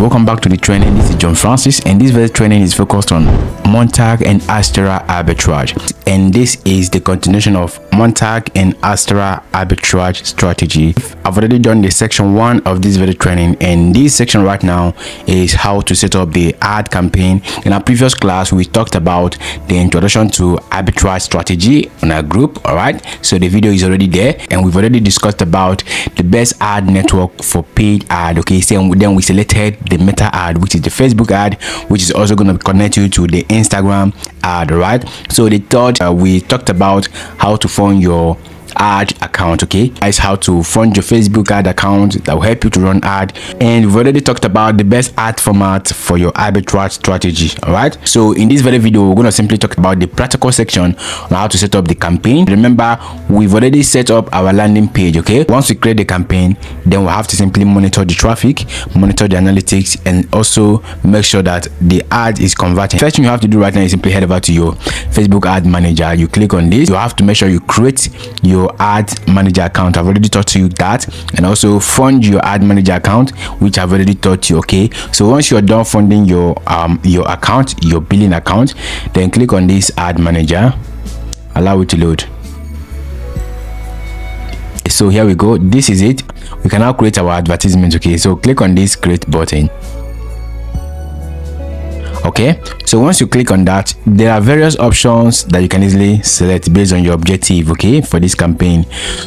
welcome back to the training. This is john francis and this very training is focused on Monetag and Adsterra arbitrage. And this is the continuation of Monetag and Adsterra arbitrage strategy. I've already done the section one of this very training and this section right now is how to set up the ad campaign. In our previous class we talked about the introduction to arbitrage strategy on our group all right? So the video is already there and we've already discussed about the best ad network for paid ad okay? So then we selected the meta ad which is the facebook ad which is also going to connect you to the instagram ad right? So the third uh, we talked about how to fund your ad account okay? That's how to fund your facebook ad account that will help you to run ad. And we've already talked about the best ad format for your arbitrage strategy all right? So in this very video we're going to simply talk about the practical section on how to set up the campaign. Remember we've already set up our landing page okay? Once we create the campaign then we'll have to simply monitor the traffic monitor the analytics and also make sure that the ad is converting. First thing you have to do right now is simply head over to your facebook ad manager. You click on this. You have to make sure you create your ad manager account. I've already taught you that. And also fund your ad manager account which i've already taught you okay? So once you're done funding your um your account your billing account then click on this ad manager. Allow it to load. So here we go. This is it. We can now create our advertisement okay? So click on this create button okay? So once you click on that there are various options that you can easily select based on your objective okay for this campaign.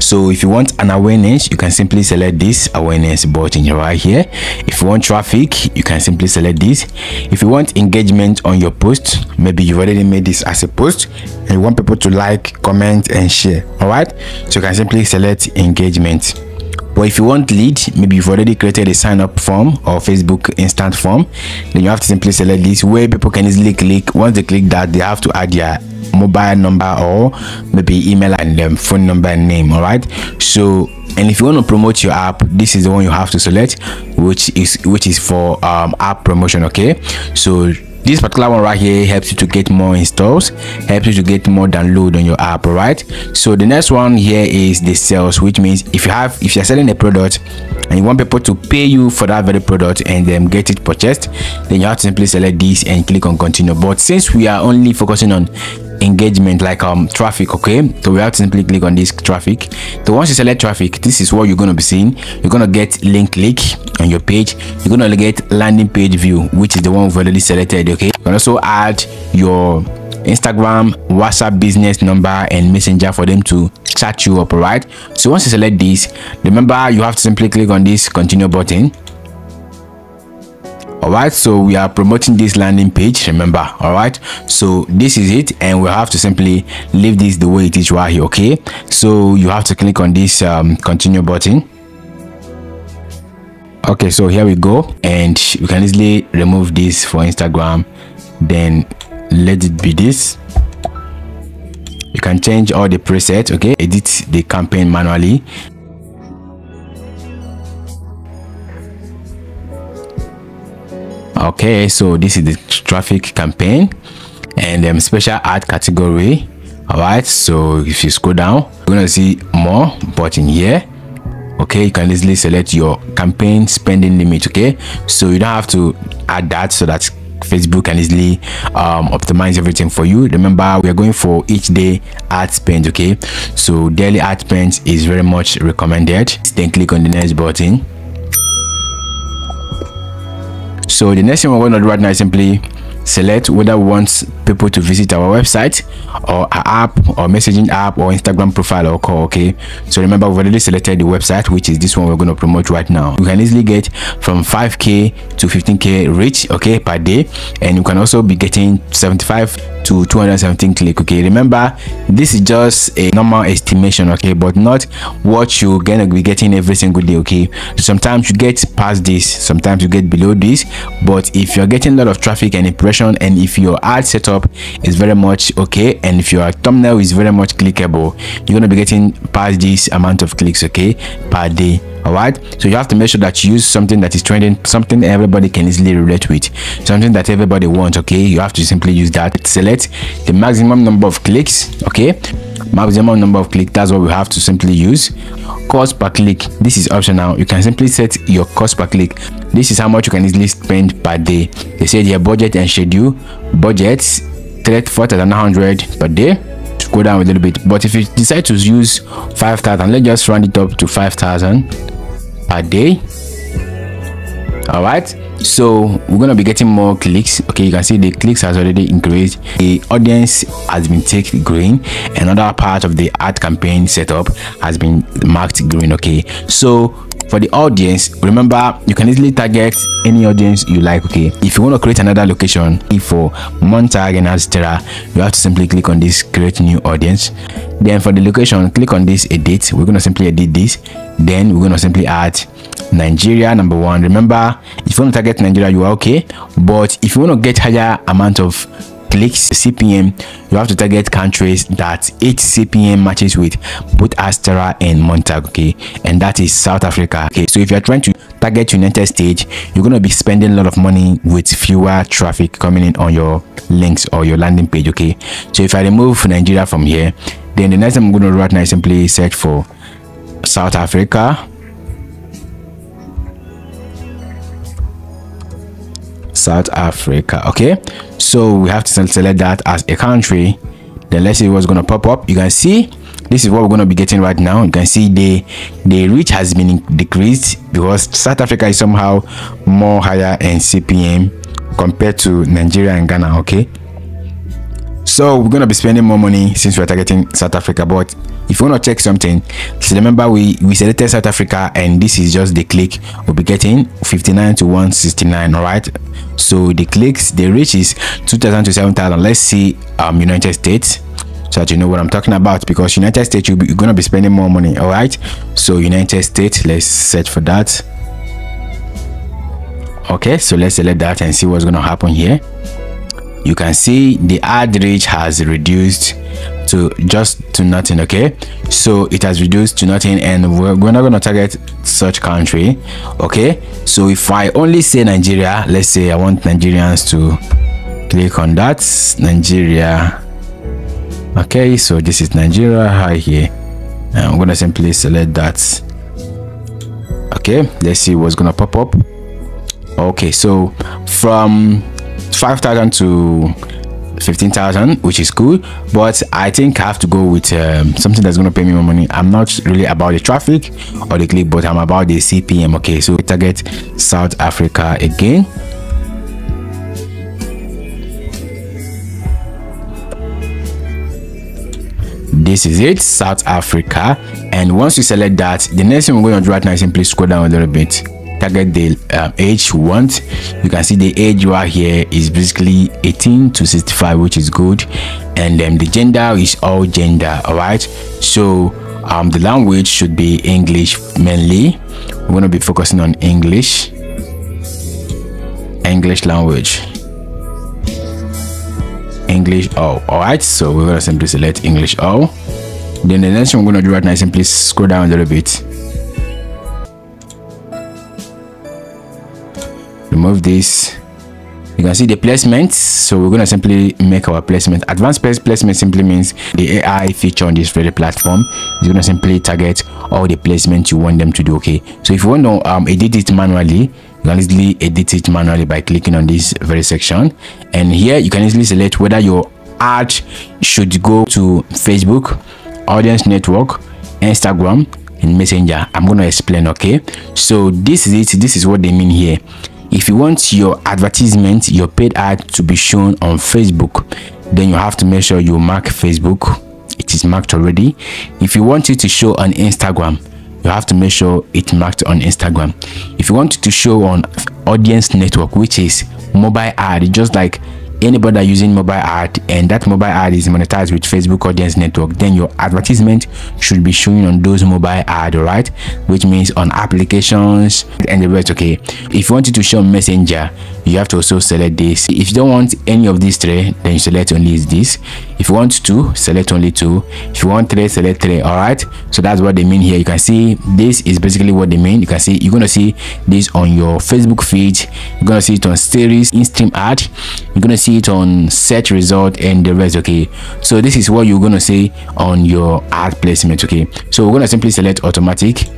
So if you want an awareness you can simply select this awareness button right here. If you want traffic you can simply select this. If you want engagement on your post maybe you've already made this as a post and you want people to like comment and share all right so you can simply select engagement but if you want lead maybe you've already created a sign up form or facebook instant form. Then you have to simply select this where people can easily click. Once they click that they have to add their mobile number or maybe email and um, phone number and name all right so and if you want to promote your app this is the one you have to select which is which is for um, app promotion okay? So this particular one right here helps you to get more installs helps you to get more download on your app right so the next one here is the sales which means if you have if you're selling a product and you want people to pay you for that very product and then get it purchased then you have to simply select this and click on continue. But since we are only focusing on engagement like um traffic okay? So we have to simply click on this traffic. So once you select traffic this is what you're going to be seeing. You're going to get link click on your page. You're going to get landing page view which is the one we've already selected okay? You can also add your instagram whatsapp business number and messenger for them to chat you up right so once you select this remember you have to simply click on this continue button all right so we are promoting this landing page remember all right? So this is it and we have to simply leave this the way it is right here okay? So you have to click on this um, continue button. Okay so here we go and you can easily remove this for instagram then let it be this. You can change all the presets okay? Edit the campaign manually okay so this is the traffic campaign and um, special ad category. All right so if you scroll down you're gonna see more button here. Okay you can easily select your campaign spending limit okay? So you don't have to add that so that facebook can easily um, optimize everything for you. Remember we are going for each day ad spend okay? So daily ad spend is very much recommended. Then click on the next button so the next thing we're going to do right now is simply select whether we want people to visit our website or our app or messaging app or instagram profile or call okay? So remember we've already selected the website which is this one we're going to promote right now. You can easily get from 5k to 15k reach okay per day. And you can also be getting 75 to 217 click okay? Remember this is just a normal estimation okay? But not what you're gonna be getting every single day okay? Sometimes you get past this sometimes you get below this but if you're getting a lot of traffic and impression and if your ad setup is very much okay? And if your thumbnail is very much clickable you're gonna be getting past this amount of clicks okay? Per day all right so you have to make sure that you use something that is trending something everybody can easily relate with. Something that everybody wants okay? You have to simply use that. Select the maximum number of clicks okay? Maximum number of click that's what we have to simply use. Cost per click this is optional. You can simply set your cost per click. This is how much you can easily spend per day. They said your budget and schedule. Budgets 4900 per day. To go down a little bit. But if you decide to use 5000 let's just round it up to 5000 per day. All right so we're gonna be getting more clicks. Okay you can see the clicks has already increased. The audience has been ticked green. Another part of the ad campaign setup has been marked green okay? So for the audience remember you can easily target any audience you like okay? If you want to create another location if for Monetag and etc you have to simply click on this create new audience. Then for the location click on this edit. We're going to simply edit this. Then we're going to simply add nigeria number one. Remember if you want to target nigeria you are okay. But if you want to get higher amount of clicks cpm you have to target countries that each cpm matches with both Adsterra and Monetag okay? And that is south africa okay? So if you're trying to target united states you're going to be spending a lot of money with fewer traffic coming in on your links or your landing page okay? So if i remove nigeria from here then the next thing i'm going to do right now is simply search for south africa South Africa. Okay, so we have to select that as a country. Then let's see what's gonna pop up. You can see this is what we're gonna be getting right now. You can see the the reach has been decreased because South Africa is somehow more higher in CPM compared to Nigeria and Ghana. Okay, so we're gonna be spending more money since we're targeting South Africa, but if you want to check something so remember we we selected south africa and this is just the click. We'll be getting 59 to 169 all right so the clicks the reach is 2000 to 7000 let's see um united states. So that you know what i'm talking about because united states you're going to be spending more money all right so united states let's search for that. Okay so let's select that and see what's to happen here you can see the ad reach has reduced to just to nothing okay? So it has reduced to nothing and we're, we're not going to target such country okay? So if i only say nigeria let's say i want nigerians to click on that. Nigeria okay? So this is nigeria right here. And i'm gonna simply select that okay? Let's see what's gonna pop up. Okay so from 5000 to 15,000 which is good but I think I have to go with um, something that's going to pay me more money. I'm not really about the traffic or the click but I'm about the CPM okay? So we target South Africa again. This is it South Africa. And once you select that the next thing we're going to do right now is simply scroll down a little bit target the um, age you want. You can see the age right here is basically 18 to 65 which is good. And then the gender is all gender all right so um, the language should be english mainly. We're going to be focusing on english. English language. English all all right so we're going to simply select english all. Then the next thing we're going to do right now is simply scroll down a little bit remove this. You can see the placement so we're going to simply make our placement. Advanced placement simply means the ai feature on this very platform is going to simply target all the placements you want them to do okay? So if you want to um, edit it manually you can easily edit it manually by clicking on this very section. And here you can easily select whether your ad should go to facebook audience network instagram and messenger. I'm going to explain okay? So this is it. This is what they mean here if you want your advertisement your paid ad to be shown on facebook then you have to make sure you mark facebook. It is marked already. If you want it to show on instagram you have to make sure it's marked on instagram. If you want it to show on audience network which is mobile ad just like anybody using mobile ad and that mobile ad is monetized with facebook audience network then your advertisement should be showing on those mobile ad right which means on applications and the rest okay? If you want to show messenger you have to also select this. If you don't want any of these three then you select only this if you want two select only two. If you want three select three. All right? So that's what they mean here. You can see this is basically what they mean. You can see you're to see this on your facebook feed. You're gonna see it on stories in-stream ad. You're gonna see it on search result and the rest okay? So this is what you're gonna see on your ad placement okay? So we're gonna simply select automatic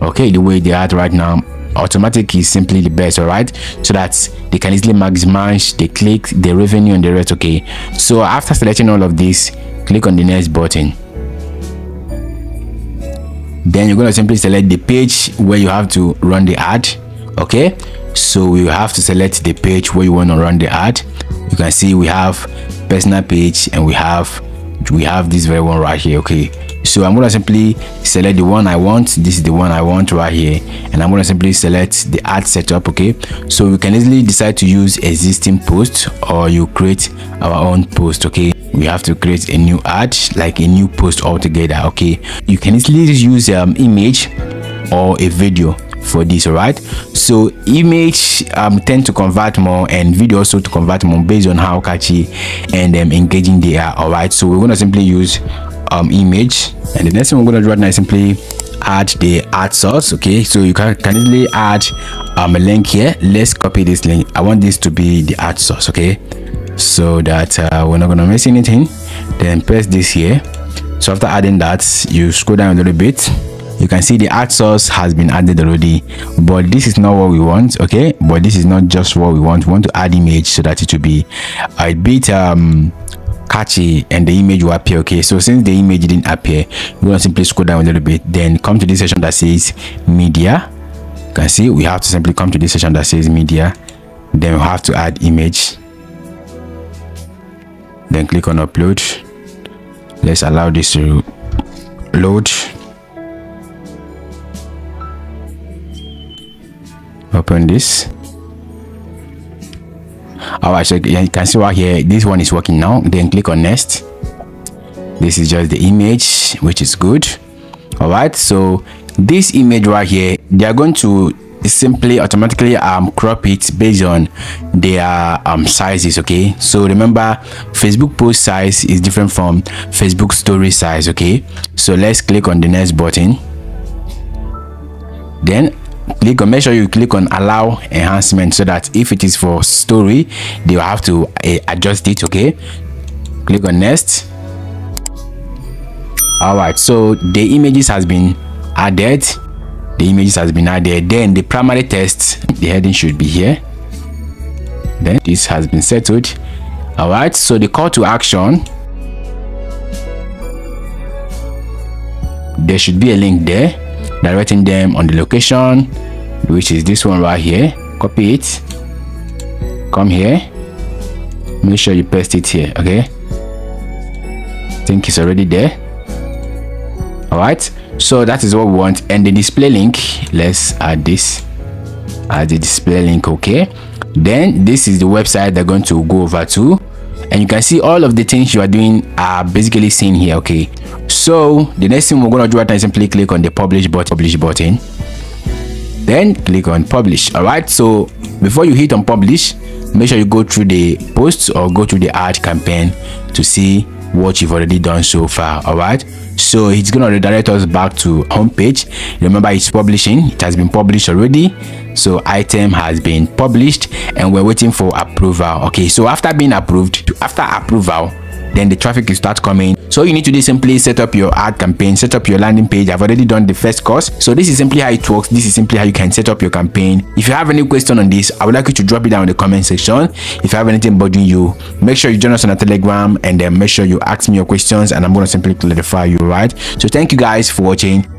okay the way they are right now automatic is simply the best all right so that they can easily maximize the click the revenue and the rest okay? So after selecting all of this click on the next button. Then you're going to simply select the page where you have to run the ad okay? So we have to select the page where you want to run the ad. You can see we have personal page and we have we have this very one right here okay so i'm going to simply select the one i want. This is the one i want right here. And i'm going to simply select the ad setup okay? So we can easily decide to use existing post or you create our own post okay? We have to create a new ad like a new post altogether okay? You can easily use um image or a video for this all right so image um tend to convert more and video also to convert more based on how catchy and um, engaging they are all right so we're going to simply use um image. And the next thing we're going to do right now is simply add the ad source okay? So you can, easily add um a link here. Let's copy this link. I want this to be the ad source okay? So that uh, we're not to miss anything. Then press this here. So after adding that you scroll down a little bit. You can see the ad source has been added already. But this is not what we want okay? But this is not just what we want. We want to add image so that it will be a bit um catchy and the image will appear okay? So since the image didn't appear we're to simply scroll down a little bit. Then come to this section that says media. You can see we have to simply come to this section that says media. Then we have to add image. Then click on upload. Let's allow this to load. Open this all right so you can see right here this one is working now. Then click on next. This is just the image which is good. All right so this image right here they are going to simply automatically um crop it based on their um sizes okay? So remember facebook post size is different from facebook story size okay? So let's click on the next button. Then click on make sure you click on allow enhancement so that if it is for story they will have to uh, adjust it okay? Click on next. All right so the images has been added. The images has been added. Then the primary text the heading should be here. Then this has been settled. All right so the call to action. There should be a link there directing them on the location which is this one right here. Copy it. Come here. Make sure you paste it here okay? Think it's already there. All right so that is what we want. And the display link let's add this. Add the display link okay? Then this is the website they're going to go over to. And you can see all of the things you are doing are basically seen here okay so the next thing we're going to do right is simply click on the publish button publish button. Then click on publish all right so before you hit on publish make sure you go through the posts or go through the ad campaign to see what you've already done so far all right so it's to redirect us back to homepage remember it's publishing. It has been published already. So item has been published and we're waiting for approval. Okay so after being approved after approval then the traffic will start coming. So you need to do simply set up your ad campaign set up your landing page. I've already done the first course. So this is simply how it works. This is simply how you can set up your campaign. If you have any question on this i would like you to drop it down in the comment section. If you have anything bothering you make sure you join us on a telegram and then make sure you ask me your questions and i'm going to simply clarify you right? So thank you guys for watching